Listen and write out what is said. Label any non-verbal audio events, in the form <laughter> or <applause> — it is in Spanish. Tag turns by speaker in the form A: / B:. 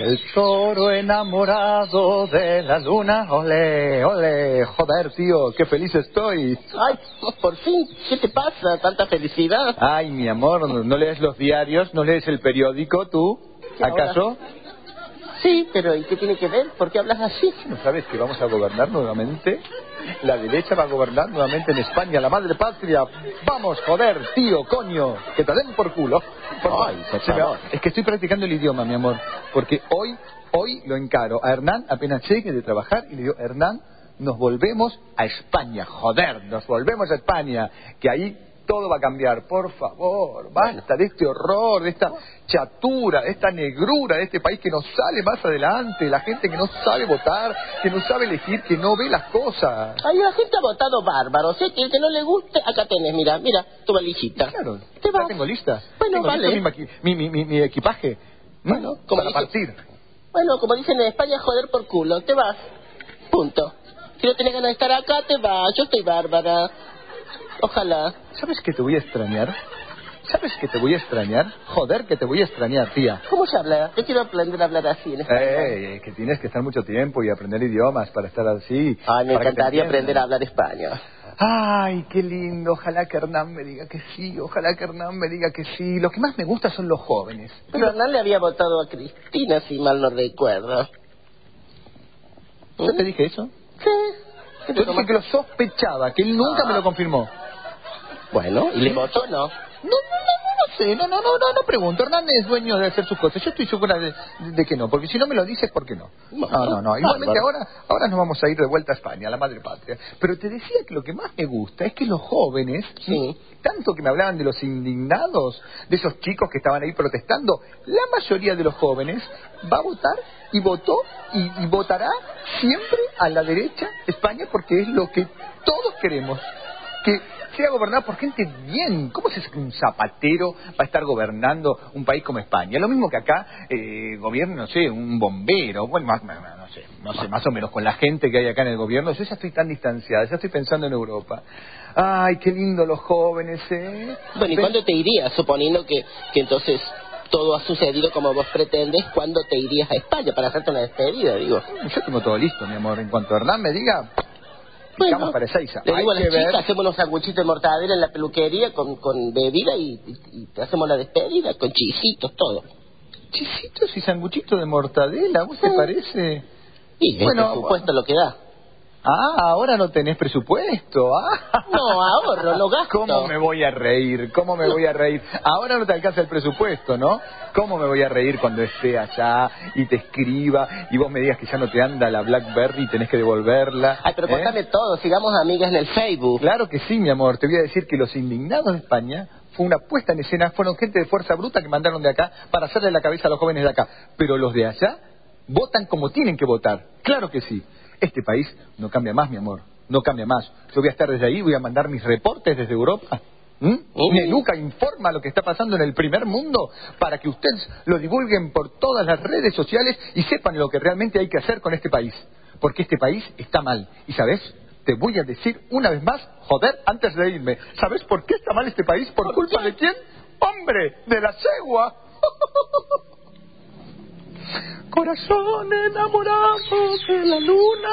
A: El toro enamorado de la luna. Ole, ole, joder, tío, qué feliz estoy.
B: Ay, por fin, ¿qué te pasa? ¿Tanta felicidad?
A: Ay, mi amor, ¿no lees los diarios? ¿No lees el periódico tú? ¿Acaso?
B: Sí, pero ¿y qué tiene que ver? ¿Por qué hablas así?
A: ¿No sabes que vamos a gobernar nuevamente? La derecha va a gobernar nuevamente en España, la madre patria. Vamos, joder, tío, coño, que te den por culo.
B: Ay, por favor.
A: Es que estoy practicando el idioma, mi amor, porque hoy, hoy lo encaro a Hernán apenas llegue de trabajar y le digo, Hernán, nos volvemos a España, joder, nos volvemos a España, que ahí todo va a cambiar. Por favor, basta de este horror, de esta chatura, de esta negrura de este país que no sale más adelante, la gente que no sabe votar, que no sabe elegir, que no ve las cosas.
B: Ay, la gente ha votado bárbaro. Sé que el que no le guste, acá tenés, mira, mira, tu valijita.
A: Claro,
B: ¿Te vas?
A: tengo lista.
B: Bueno,
A: Tengo
B: vale.
A: listo Mi, mi, mi, mi equipaje. ¿no?
B: Bueno, como
A: para partir.
B: Bueno, como dicen en España, joder por culo, te vas. Punto. Si no tienes ganas de estar acá, te vas. Yo estoy bárbara. Ojalá.
A: ¿Sabes que te voy a extrañar? ¿Sabes que te voy a extrañar? Joder, que te voy a extrañar, tía.
B: ¿Cómo se habla? Yo quiero aprender a hablar así en español.
A: Eh, eh, que tienes que estar mucho tiempo y aprender idiomas para estar así.
B: Ay, me encantaría aprender a hablar español.
A: Ay, qué lindo. Ojalá que Hernán me diga que sí. Ojalá que Hernán me diga que sí. Lo que más me gusta son los jóvenes.
B: Pero Hernán le había votado a Cristina, si mal no recuerdo.
A: ¿Yo te dije eso?
B: Sí. ¿Qué te
A: Yo dije que lo sospechaba, que él nunca
B: Ah.
A: me lo confirmó.
B: Bueno, ¿y le votó no?
A: No, no, no, no, no sé, no, no, no, no, no pregunto. Hernán es dueño de hacer sus cosas. Yo estoy segura de, de que no, porque si no me lo dices, ¿por qué no? No, no, no. Igualmente ahora, ahora nos vamos a ir de vuelta a España, a la madre patria. Pero te decía que lo que más me gusta es que los jóvenes,
B: Sí.
A: tanto que me hablaban de los indignados, de esos chicos que estaban ahí protestando, la mayoría de los jóvenes va a votar y votó y, y votará siempre a la derecha España porque es lo que todos queremos. Que sea gobernado por gente bien. ¿Cómo hace que un zapatero va a estar gobernando un país como España? Lo mismo que acá eh, gobierna, no sé, un bombero. Bueno, más, más- no sé, no sé, más o menos con la gente que hay acá en el gobierno. Yo ya estoy tan distanciada, ya estoy pensando en Europa. Ay, qué lindo los jóvenes, ¿eh?
B: Bueno, ¿y cuándo te irías? Suponiendo que, que entonces todo ha sucedido como vos pretendes, ¿cuándo te irías a España para hacerte una despedida, digo?
A: Yo tengo todo listo, mi amor. En cuanto Hernán me diga,
B: Bueno,
A: para Ezeiza.
B: Le digo a las
A: que ver-
B: chicas, hacemos unos sanguchitos de mortadela en la peluquería con, con bebida y, y- y te hacemos la despedida con chisitos, todo.
A: Chisitos y sanguchitos de mortadela, ¿vos te
B: Sí.
A: parece?
B: Y es
A: Bueno,
B: por supuesto lo que da.
A: Ah, ahora no tenés presupuesto. Ah.
B: No, ahorro, no gasto.
A: ¿Cómo me voy a reír? ¿Cómo me voy a reír? Ahora no te alcanza el presupuesto, ¿no? ¿Cómo me voy a reír cuando esté allá y te escriba y vos me digas que ya no te anda la BlackBerry y tenés que devolverla?
B: Ay, pero
A: ¿Eh?
B: contame todo, sigamos amigas en el Facebook.
A: Claro que sí, mi amor. Te voy a decir que los indignados de España fue una puesta en escena, fueron gente de fuerza bruta que mandaron de acá para hacerle la cabeza a los jóvenes de acá. Pero los de allá votan como tienen que votar. Claro que sí. Este país no cambia más, mi amor. No cambia más. Yo voy a estar desde ahí, voy a mandar mis reportes desde Europa. ¿Mm?
B: Mm.
A: Neluca informa lo que está pasando en el primer mundo para que ustedes lo divulguen por todas las redes sociales y sepan lo que realmente hay que hacer con este país. Porque este país está mal. ¿Y sabes? Te voy a decir una vez más, joder, antes de irme. ¿Sabes por qué está mal este país? ¿Por culpa de quién? ¡Hombre! ¡De la cegua! <laughs> Corazón enamorado de la luna.